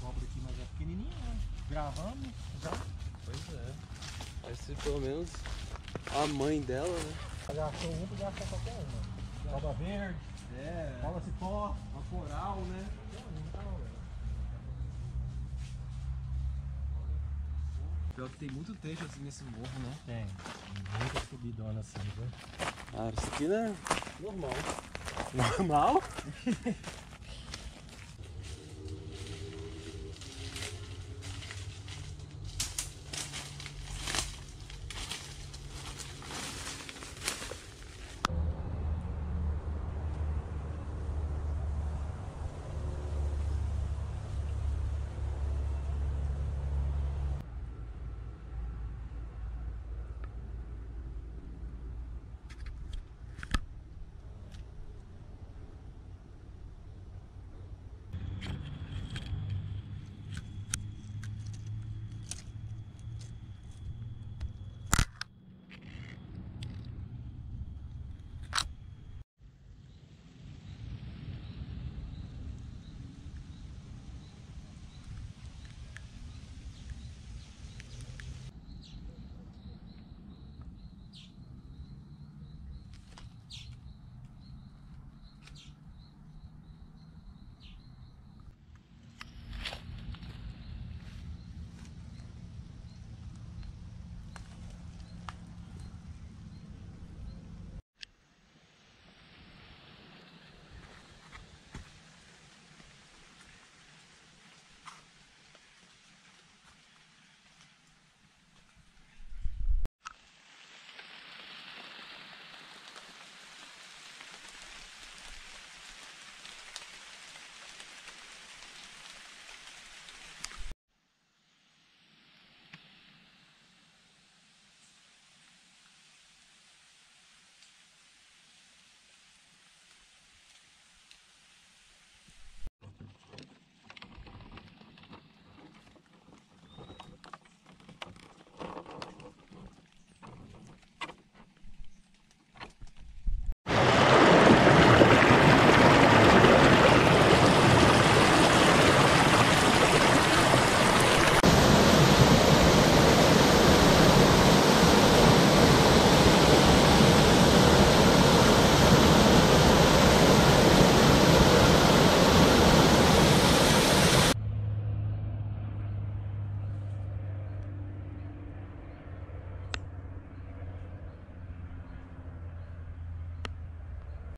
cobra aqui, mas é pequenininha, né? Gravamos, já. Pois é. Vai ser pelo menos a mãe dela, né? Já achou um, já achou qualquer uma. Cobra verde, É. cola cipó. Uma coral, né? Pior que tem muito trecho assim nesse morro, né? Tem. Muita subidona assim, viu? Ah, isso aqui não é normal. Normal?